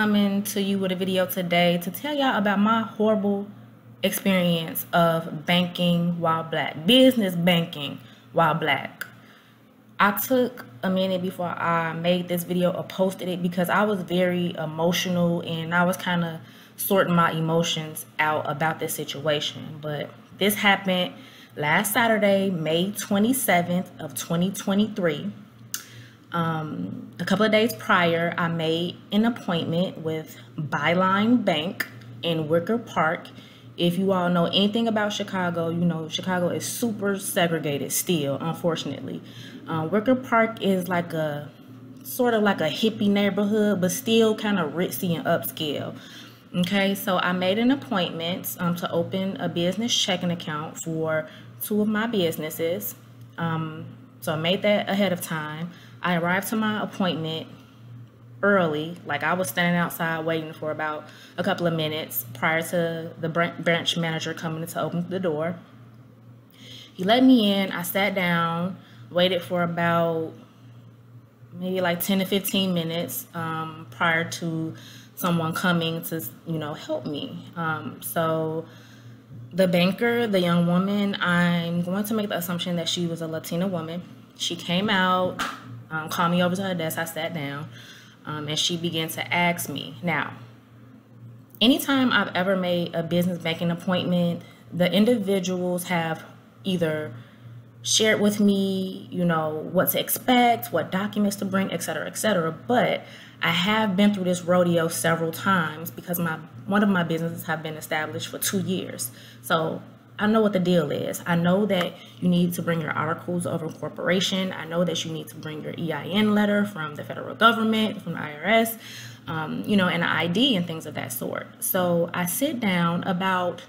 coming to you with a video today to tell y'all about my horrible experience of banking while black, business banking while black. I took a minute before I made this video or posted it because I was very emotional and I was kind of sorting my emotions out about this situation. But this happened last Saturday, May 27th of 2023. Um, a couple of days prior, I made an appointment with Byline Bank in Wicker Park. If you all know anything about Chicago, you know Chicago is super segregated still, unfortunately. Uh, Wicker Park is like a sort of like a hippie neighborhood, but still kind of ritzy and upscale. Okay, so I made an appointment um, to open a business checking account for two of my businesses. Um, so I made that ahead of time. I arrived to my appointment early, like I was standing outside waiting for about a couple of minutes prior to the branch manager coming to open the door. He let me in, I sat down, waited for about maybe like 10 to 15 minutes um, prior to someone coming to, you know, help me. Um, so the banker, the young woman, I'm going to make the assumption that she was a Latina woman. She came out, um, called me over to her desk. I sat down, um, and she began to ask me. Now, anytime I've ever made a business banking appointment, the individuals have either shared with me, you know, what to expect, what documents to bring, et cetera, et cetera. But I have been through this rodeo several times because my one of my businesses have been established for two years. So I know what the deal is. I know that you need to bring your articles of incorporation. I know that you need to bring your EIN letter from the federal government, from the IRS, um, you know, and an ID and things of that sort. So I sit down about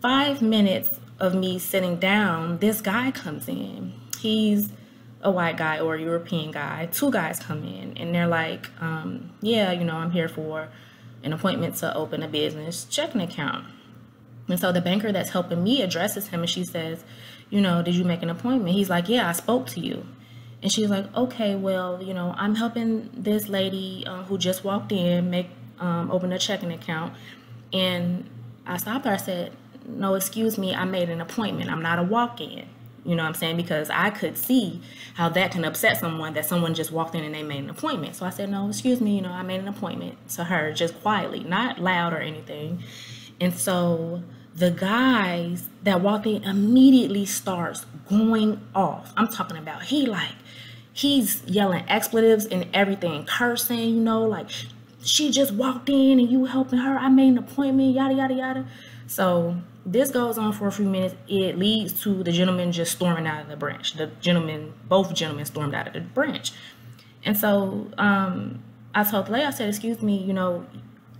five minutes of me sitting down, this guy comes in. He's a white guy or a European guy. Two guys come in and they're like, um, yeah, you know, I'm here for an appointment to open a business checking account. And so the banker that's helping me addresses him and she says, you know, did you make an appointment? He's like, yeah, I spoke to you. And she's like, okay, well, you know, I'm helping this lady uh, who just walked in make um, open a checking account. And I stopped her. I said, no, excuse me, I made an appointment. I'm not a walk-in. You know what I'm saying? Because I could see how that can upset someone that someone just walked in and they made an appointment. So I said, no, excuse me, you know, I made an appointment to her just quietly, not loud or anything. And so the guys that walked in immediately starts going off. I'm talking about he like he's yelling expletives and everything, cursing, you know, like she just walked in and you helping her. I made an appointment, yada yada yada. So this goes on for a few minutes. It leads to the gentleman just storming out of the branch. The gentleman, both gentlemen stormed out of the branch. And so um, I told the lady, I said, excuse me, you know,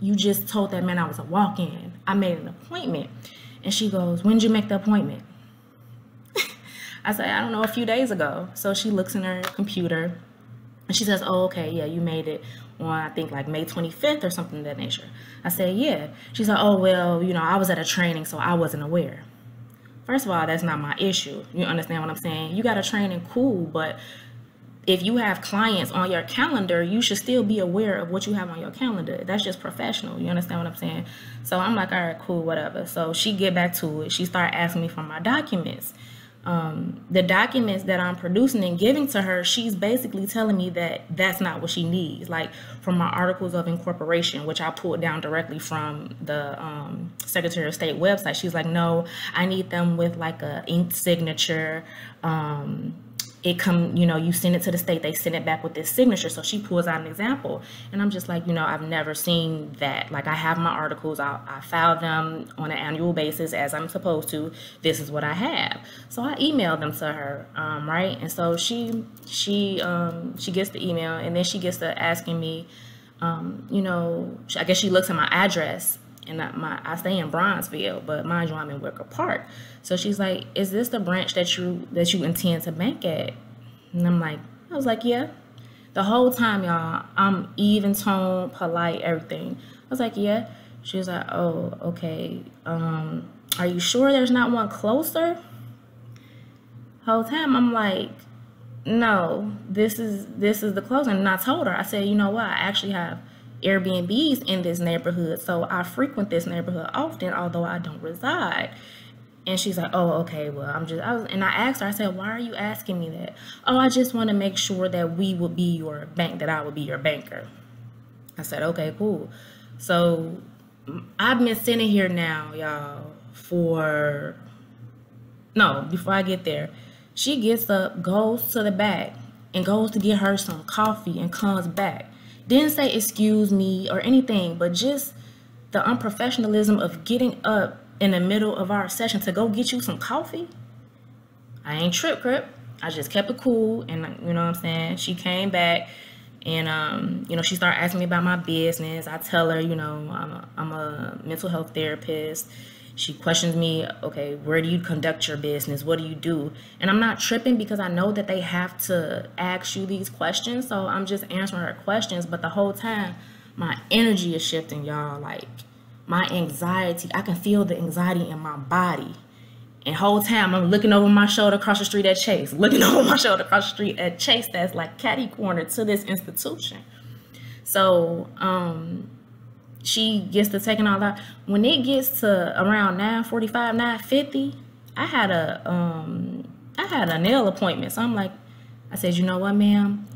you just told that man I was a walk-in. I made an appointment. And she goes, when did you make the appointment? I said, I don't know, a few days ago. So she looks in her computer and she says, oh, okay, yeah, you made it on, I think, like May 25th or something of that nature. I said, yeah. She's like, oh, well, you know, I was at a training, so I wasn't aware. First of all, that's not my issue. You understand what I'm saying? You got a training, cool, but if you have clients on your calendar, you should still be aware of what you have on your calendar. That's just professional. You understand what I'm saying? So I'm like, all right, cool, whatever. So she get back to it. She started asking me for my documents um, the documents that I'm producing and giving to her, she's basically telling me that that's not what she needs. Like from my articles of incorporation, which I pulled down directly from the um, Secretary of State website. She's like, no, I need them with like a ink signature. Um, it come, you know, you send it to the state, they send it back with this signature. So she pulls out an example. And I'm just like, you know, I've never seen that. Like I have my articles, I, I file them on an annual basis as I'm supposed to. This is what I have. So I emailed them to her, um, right? And so she, she, um, she gets the email and then she gets to asking me, um, you know, I guess she looks at my address and I, my I stay in Bronzeville, but mind you, I'm in Wicker Park. So she's like, "Is this the branch that you that you intend to bank at?" And I'm like, I was like, "Yeah." The whole time, y'all, I'm even tone, polite, everything. I was like, "Yeah." She was like, "Oh, okay. Um, are you sure there's not one closer?" Whole time, I'm like, "No, this is this is the closing." And I told her, I said, "You know what? I actually have." Airbnbs in this neighborhood, so I frequent this neighborhood often, although I don't reside. And she's like, oh, okay, well, I'm just, I was, and I asked her, I said, why are you asking me that? Oh, I just want to make sure that we will be your bank, that I will be your banker. I said, okay, cool. So mm, I've been sitting here now, y'all, for, no, before I get there, she gets up, goes to the back, and goes to get her some coffee and comes back. Didn't say excuse me or anything, but just the unprofessionalism of getting up in the middle of our session to go get you some coffee. I ain't trip crip. I just kept it cool and you know what I'm saying? She came back and um, you know, she started asking me about my business. I tell her, you know, I'm a, I'm a mental health therapist she questions me, okay, where do you conduct your business? What do you do? And I'm not tripping because I know that they have to ask you these questions. So I'm just answering her questions. But the whole time, my energy is shifting, y'all. Like my anxiety, I can feel the anxiety in my body. And whole time I'm looking over my shoulder across the street at Chase, looking over my shoulder across the street at Chase that's like catty corner to this institution. So um she gets to taking all that. When it gets to around 945, 950, I had a um I had a nail appointment. So I'm like, I said, you know what, ma'am?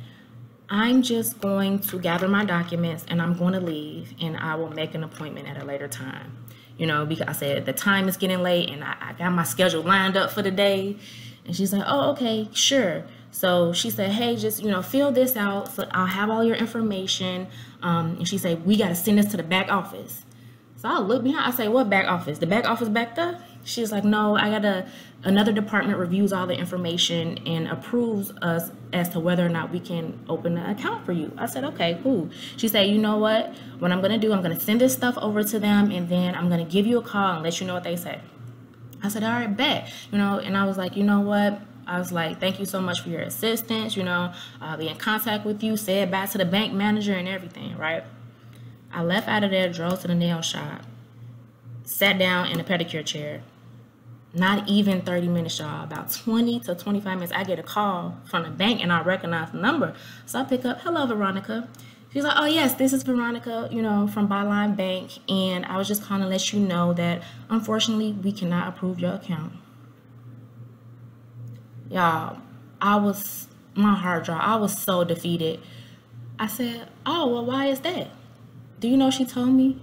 I'm just going to gather my documents and I'm going to leave and I will make an appointment at a later time. You know, because I said the time is getting late and I, I got my schedule lined up for the day. And she's like, oh, okay, sure. So she said, hey, just, you know, fill this out. So I'll have all your information. Um, and she said, we got to send this to the back office. So I look behind, I say, what back office? The back office back there? She's like, no, I got to, another department reviews all the information and approves us as to whether or not we can open an account for you. I said, okay, cool. She said, you know what? What I'm going to do, I'm going to send this stuff over to them and then I'm going to give you a call and let you know what they say. I said, all right, bet. You know, and I was like, you know what? I was like, thank you so much for your assistance. You know, uh, I'll be in contact with you. Said back to the bank manager and everything, right? I left out of there, drove to the nail shop, sat down in a pedicure chair. Not even 30 minutes, y'all. About 20 to 25 minutes, I get a call from the bank and I recognize the number. So I pick up, hello, Veronica. She's like, oh, yes, this is Veronica, you know, from Byline Bank. And I was just calling to let you know that unfortunately, we cannot approve your account y'all, I was, my heart dropped. I was so defeated. I said, oh, well, why is that? Do you know she told me?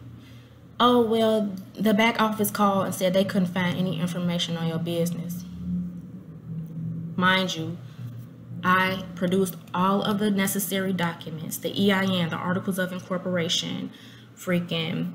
Oh, well, the back office called and said they couldn't find any information on your business. Mind you, I produced all of the necessary documents, the EIN, the Articles of Incorporation, freaking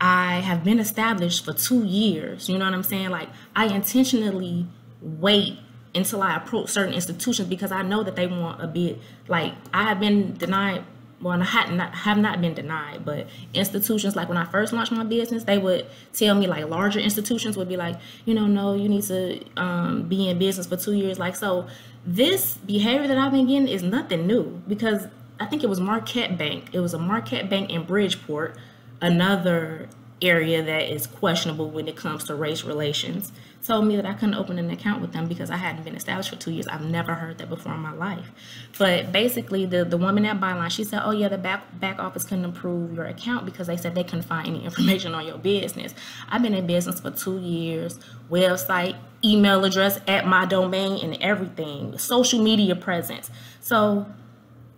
I have been established for two years. You know what I'm saying? Like, I intentionally wait until I approach certain institutions because I know that they want a bit like I have been denied well I had not have not been denied but institutions like when I first launched my business they would tell me like larger institutions would be like you know no you need to um, be in business for two years like so this behavior that I've been getting is nothing new because I think it was Marquette Bank it was a Marquette Bank in Bridgeport another area that is questionable when it comes to race relations told me that I couldn't open an account with them because I hadn't been established for two years. I've never heard that before in my life. But basically, the, the woman at Byline, she said, oh, yeah, the back, back office couldn't approve your account because they said they couldn't find any information on your business. I've been in business for two years, website, email address at my domain and everything, social media presence. So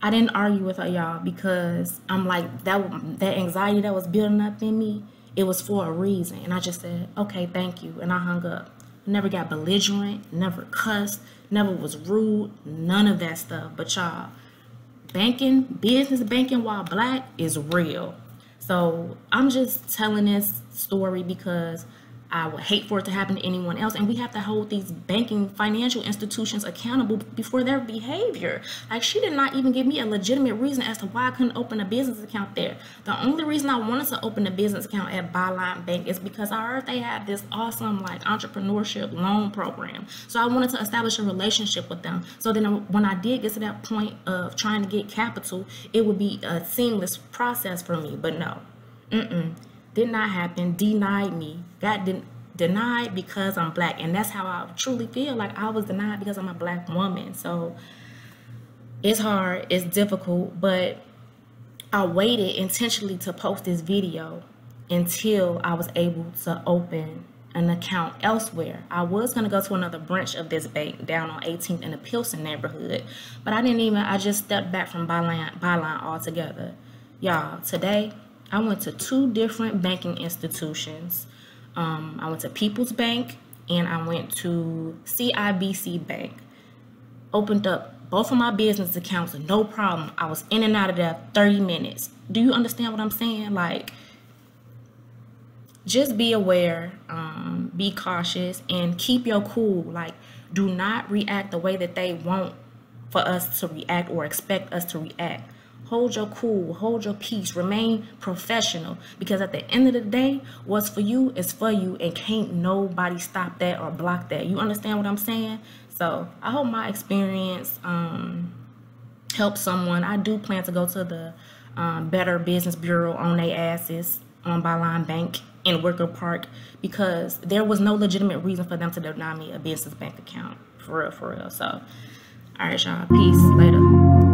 I didn't argue with her, y'all, because I'm like, that, that anxiety that was building up in me, it was for a reason. And I just said, okay, thank you. And I hung up. Never got belligerent, never cussed, never was rude, none of that stuff. But y'all, banking, business banking while black is real. So I'm just telling this story because I would hate for it to happen to anyone else. And we have to hold these banking financial institutions accountable before their behavior. Like she did not even give me a legitimate reason as to why I couldn't open a business account there. The only reason I wanted to open a business account at Byline Bank is because I heard they had this awesome like entrepreneurship loan program. So I wanted to establish a relationship with them. So then when I did get to that point of trying to get capital, it would be a seamless process for me. But no, mm-mm did not happen, denied me, got de- denied because I'm black. And that's how I truly feel like I was denied because I'm a black woman. So it's hard, it's difficult, but I waited intentionally to post this video until I was able to open an account elsewhere. I was going to go to another branch of this bank down on 18th in the Pilsen neighborhood, but I didn't even, I just stepped back from Byline, Byline altogether. Y'all, today I went to two different banking institutions. Um, I went to People's Bank and I went to CIBC Bank. Opened up both of my business accounts, no problem. I was in and out of there 30 minutes. Do you understand what I'm saying? Like, just be aware, um, be cautious, and keep your cool. Like, do not react the way that they want for us to react or expect us to react. Hold your cool, hold your peace, remain professional because at the end of the day, what's for you is for you, and can't nobody stop that or block that. You understand what I'm saying? So, I hope my experience um, helps someone. I do plan to go to the um, Better Business Bureau on their asses on Byline Bank in Wicker Park because there was no legitimate reason for them to deny me a business bank account. For real, for real. So, all right, y'all. Peace. Later.